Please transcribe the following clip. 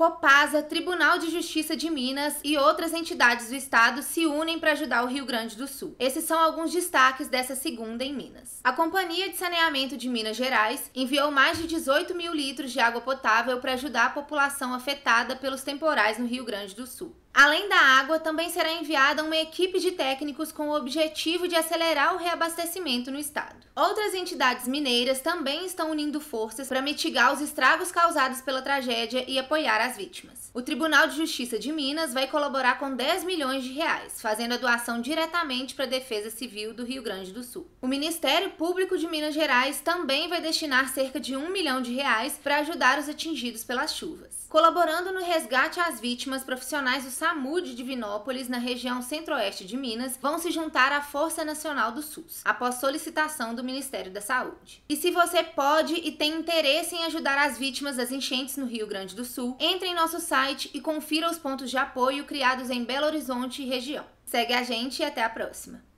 Copasa, Tribunal de Justiça de Minas e outras entidades do estado se unem para ajudar o Rio Grande do Sul. Esses são alguns destaques dessa segunda em Minas. A Companhia de Saneamento de Minas Gerais enviou mais de 18 mil litros de água potável para ajudar a população afetada pelos temporais no Rio Grande do Sul. Além da água, também será enviada uma equipe de técnicos com o objetivo de acelerar o reabastecimento no estado. Outras entidades mineiras também estão unindo forças para mitigar os estragos causados pela tragédia e apoiar as vítimas. O Tribunal de Justiça de Minas vai colaborar com 10 milhões de reais, fazendo a doação diretamente para a Defesa Civil do Rio Grande do Sul. O Ministério Público de Minas Gerais também vai destinar cerca de um milhão de reais para ajudar os atingidos pelas chuvas. Colaborando no resgate às vítimas, profissionais do SAMU de Divinópolis, na região centro-oeste de Minas, vão se juntar à Força Nacional do SUS, após solicitação do Ministério da Saúde. E se você pode e tem interesse em ajudar as vítimas das enchentes no Rio Grande do Sul, entre em nosso site e confira os pontos de apoio criados em Belo Horizonte e região. Segue a gente e até a próxima!